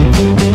Thank you.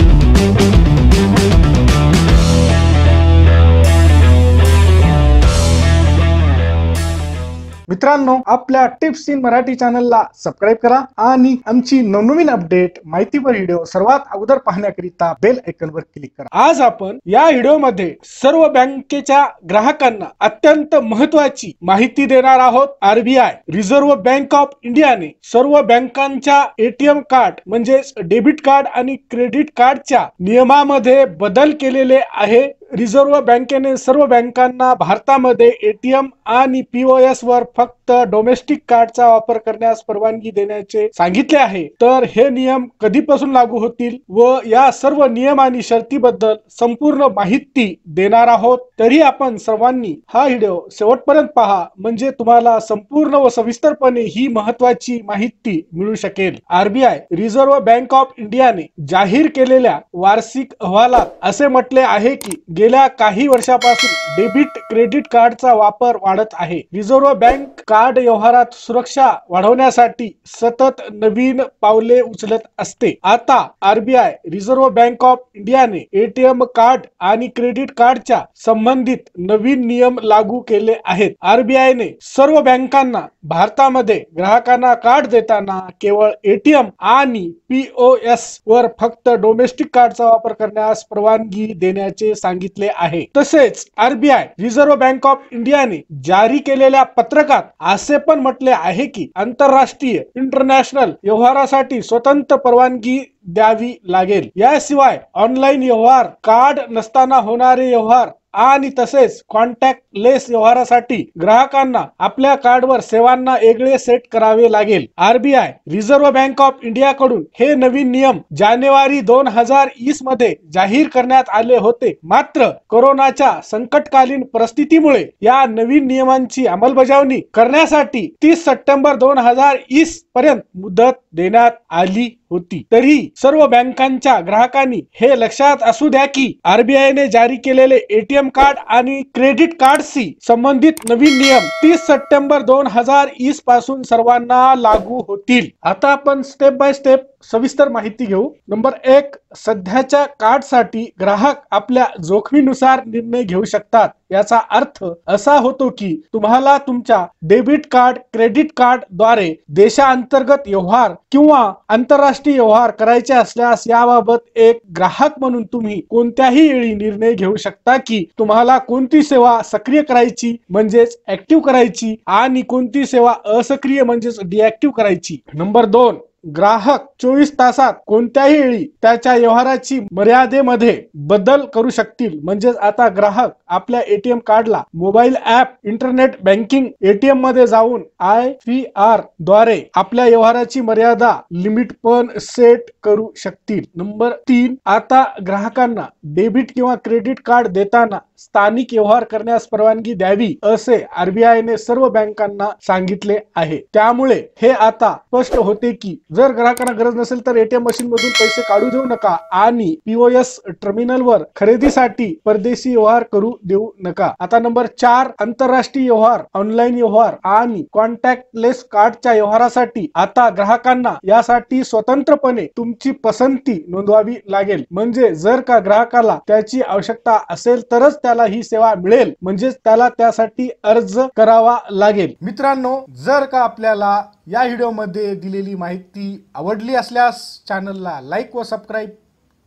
मित्रांनो आपल्या tips in Marathi चॅनलला सबस्क्राईब करा आणि आमची नवनवीन अपडेट माहितीपर व्हिडिओ सर्वात अगोदर पाहण्याकरिता बेल वर क्लिक करा. आज आपण या व्हिडिओमध्ये सर्व बँकेच्या ग्राहकांना अत्यंत महत्वाची माहिती देणार आहोत आरबीआय रिझर्व्ह बँक ऑफ इंडियाने सर्व बँकांच्या एटीएम कार्ड म्हणजेच डेबिट कार्ड आणि क्रेडिट कार्डच्या नियमामध्ये बदल केलेले आहे. रिझर्व्ह बँकेने सर्व बँकांना भारतामध्ये एटीएम आणि पीओएस वर फक्त डोमेस्टिक कार्डचा वापर करण्यास परवानगी देण्याचे सांगितले आहे. तर हे नियम कधीपासून लागू होतील व या सर्व नियम आणि शर्तीबद्दल संपूर्ण माहिती देणार आहोत? तरी आपण सर्वांनी हा व्हिडिओ शेवटपर्यंत पहा म्हणजे तुम्हाला संपूर्ण व सविस्तरपणे ही महत्वाची माहिती मिळू शकेल. आरबीआय रिझर्व्ह बँक ऑफ इंडियाने जाहीर केलेल्या वार्षिक अहवालात असे म्हटले आहे की गेल्या काही वर्षापासून डेबिट क्रेडिट कार्डचा वापर वाढत आहे. रिझर्व्ह बँक कार्ड व्यवहारात सुरक्षा वाढवण्यासाठी सतत नवीन पावले उचलत असते. आता आरबीआय रिझर्व्ह बँक ऑफ इंडियाने एटीएम कार्ड आणि क्रेडिट कार्डच्या संबंधित नवीन नियम लागू केले आहेत. आरबीआयने सर्व बँकांना भारतामध्ये ग्राहकांना कार्ड देताना केवळ एटीएम आणि पीओएस वर फक्त डोमेस्टिक कार्डचा वापर करण्यास परवानगी देण्याचे सांगितले आहे. तसेच आरबीआय रिझर्व्ह बँक ऑफ इंडियाने जारी केलेल्या पत्रकात असे पण म्हटले आहे की आंतरराष्ट्रीय इंटरनॅशनल व्यवहारासाठी स्वतंत्र परवानगी द्यावी लागेल. याशिवाय ऑनलाईन व्यवहार कार्ड नसताना होणारे व्यवहार आणि तसेच कॉन्टॅक्ट लेस व्यवहारासाठी ग्राहकांना आपल्या कार्डवर सेवांना वेगळे सेट करावे लागेल. RBI reserve bank of India कडून हे नवीन नियम जानेवारी दोन हजार वीसमध्ये जाहीर करण्यात आले होते. मात्र कोरोनाच्या संकटकालीन परिस्थितीमुळे या नवीन नियमांची अंमलबजावणी करण्यासाठी तीस सप्टेंबर दोन हजार वीस पर्यंत मुदत देण्यात आली होती. तरी सर्व बँकांच्या ग्राहकांनी हे लक्षात असू द्या की आरबीआयने जारी केलेले एटीएम कार्ड आणि क्रेडिट कार्डशी संबंधित नवीन नियम तीस सप्टेंबर दोन हजार वीसपासून सर्वांना लागू होतील. आता आपण स्टेप बाय स्टेप सविस्तर माहिती घेऊ. नंबर एक सध्याच्या कार्डसाठी ग्राहक आपल्या जोखमीनुसार निर्णय घेऊ शकतात. याचा अर्थ असा होतो की तुम्हाला तुमच्या डेबिट कार्ड क्रेडिट कार्डद्वारे देशांतर्गत व्यवहार किंवा आंतरराष्ट्रीय व्यवहार करायचे असल्यास याबाबत एक ग्राहक म्हणून तुम्ही कोणत्याही वेळी निर्णय घेऊ शकता की तुम्हाला कोणती सेवा सक्रिय करायची म्हणजेच ऍक्टिव्ह करायची आणि कोणती सेवा असक्रिय म्हणजेच डिऍक्टिव्ह करायची. नंबर दोन ग्राहक चोवीस तासात कोणत्याही वेळी त्याच्या व्यवहाराची मर्यादेमध्ये बदल करू शकतील. म्हणजेच आता ग्राहक आपल्या एटीएम कार्डला मोबाईल ऍप इंटरनेट बँकिंग एटीएममध्ये जाऊन आय पी आरद्वारे आपल्या व्यवहाराची मर्यादा लिमिट पण सेट करू शकतील. नंबर तीन आता ग्राहकांना डेबिट किंवा क्रेडिट कार्ड देताना स्थानिक व्यवहार करण्यास परवानगी द्यावी असे आरबीआयने सर्व बँकांना सांगितले आहे. त्यामुळे हे आता स्पष्ट होते की जर ग्राहकांना गरज नसेल तर एटीएम मशीन मधून पैसे काढू देऊ नका आणि पीओएस टर्मिनलवर खरेदीसाठी परदेशी व्यवहार करू देऊ नका. आता नंबर चार आंतरराष्ट्रीय व्यवहार ऑनलाईन व्यवहार आणि कॉन्टॅक्टलेस कार्डच्या व्यवहारासाठी आता ग्राहकांना यासाठी स्वतंत्रपणे तुमची पसंती नोंदवावी लागेल. म्हणजे जर का ग्राहकाला त्याची आवश्यकता असेल तरच त्याला ही सेवा मिळेल. म्हणजेच त्याला त्यासाठी अर्ज करावा लागेल. मित्रांनो जर का आपल्याला या व्हिडिओमध्ये दिलेली माहिती आवडली असल्यास चॅनलला लाईक व सबस्क्राईब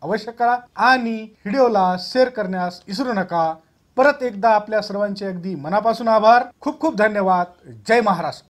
अवश्य करा आणि व्हिडिओला शेअर करण्यास विसरू नका. परत एकदा आपल्या सर्वांचे अगदी मनापासून आभार. खूप खूप धन्यवाद. जय महाराष्ट्र.